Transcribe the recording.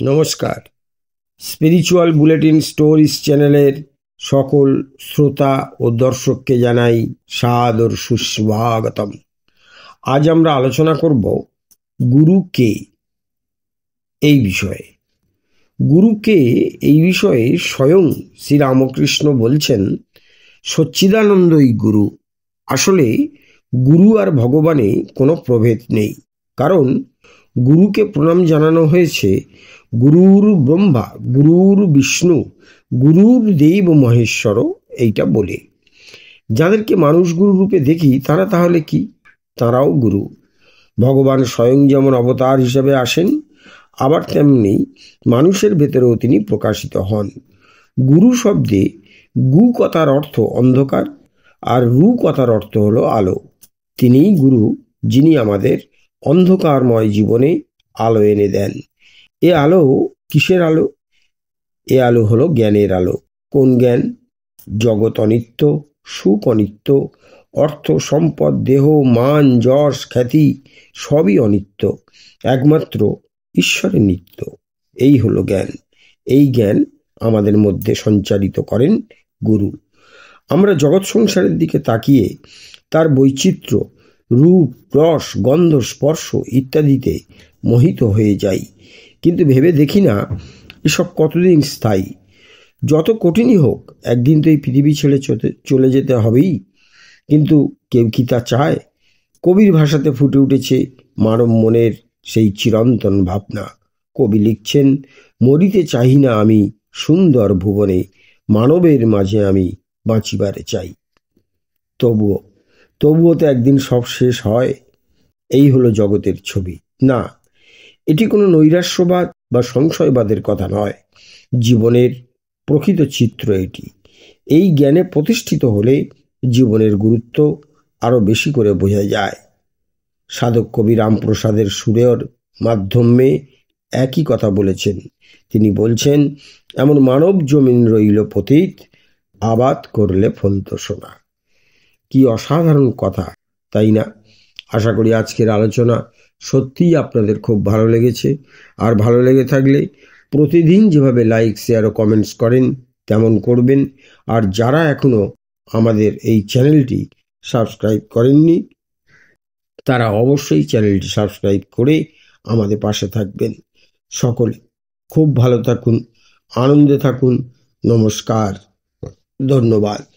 নমস্কার। Spiritual bulletin stories চ্যানেলের সকল শ্রোতা ও দর্শককে জানাই সাদর সুস্বাগতম। আজ আমরা আলোচনা করব গুরু কে এই বিষয়ে। গুরু কে এই বিষয়ে স্বয়ং শ্রীরামকৃষ্ণ বলছেন, সচ্চিদানন্দই গুরু। আসলে গুরু আর ভগবানে কোনো প্রভেদ নেই। কারণ গুরুকে প্রণাম জানানো হয়েছে, গুরুর ব্রহ্মা, গুরুর বিষ্ণু, গুরুর দেব মহেশ্বর, এইটা বলে। যাদেরকে মানুষ গুরু রূপে দেখি, তারা তাহলে কি? তারাও গুরু। ভগবান স্বয়ং যেমন অবতার হিসেবে আসেন, আবার তেমনি মানুষের ভেতরেও তিনি প্রকাশিত হন। গুরু শব্দে গু কথার অর্থ অন্ধকার, আর রু কথার অর্থ হলো আলো। তিনিই গুরু, যিনি আমাদের অন্ধকারময় জীবনে আলো এনে দেন। এ আলো কিসের আলো? এ আলো হলো জ্ঞানের আলো। কোন জ্ঞান? জগৎ অনিত্য, সুখ অনিত্য, অর্থ সম্পদ, দেহ, মান, যশ, খ্যাতি সবই অনিত্য। একমাত্র ঈশ্বরের নিত্য। এই হলো জ্ঞান। এই জ্ঞান আমাদের মধ্যে সঞ্চারিত করেন গুরু। আমরা জগৎ সংসারের দিকে তাকিয়ে তার বৈচিত্র্য রূপ, রস, গন্ধ, স্পর্শ ইত্যাদিতে মোহিত হয়ে যাই। কিন্তু ভেবে দেখি না, এসব কতদিন স্থায়ী? যত কঠিনই হোক, একদিন তো এই পৃথিবী ছেড়ে চলে যেতে হবেই। কিন্তু কেউ কি তা চায়? কবির ভাষাতে ফুটে উঠেছে মানব মনের সেই চিরন্তন ভাবনা। কবি লিখছেন, মরিতে চাহি না আমি সুন্দর ভুবনে, মানবের মাঝে আমি বাঁচিবারে চাই। তবুও তবুও তো একদিন সব শেষ হয়। এই হলো জগতের ছবি। না, এটি কোনো নৈরাশ্যবাদ বা সংশয়বাদের কথা নয়। জীবনের প্রকৃত চিত্র এটি। এই জ্ঞানে প্রতিষ্ঠিত হলে জীবনের গুরুত্ব আরও বেশি করে বোঝা যায়। সাধক কবি রামপ্রসাদের সুরের মাধ্যমে একই কথা বলেছেন। তিনি বলছেন, এমন মানব জমিন রইল পতীত, আবাদ করলে ফলতো সোনা কি অসাধারণ কথা, তাই না? আশা করি আজকের আলোচনা সত্যিই আপনাদের খুব ভালো লেগেছে। আর ভালো লেগে থাকলে প্রতিদিন যেভাবে লাইক, শেয়ার ও কমেন্টস করেন, তেমন করবেন। আর যারা এখনও আমাদের এই চ্যানেলটি সাবস্ক্রাইব করেননি, তারা অবশ্যই চ্যানেলটি সাবস্ক্রাইব করে আমাদের পাশে থাকবেন। সকলে খুব ভালো থাকুন, আনন্দে থাকুন। নমস্কার, ধন্যবাদ।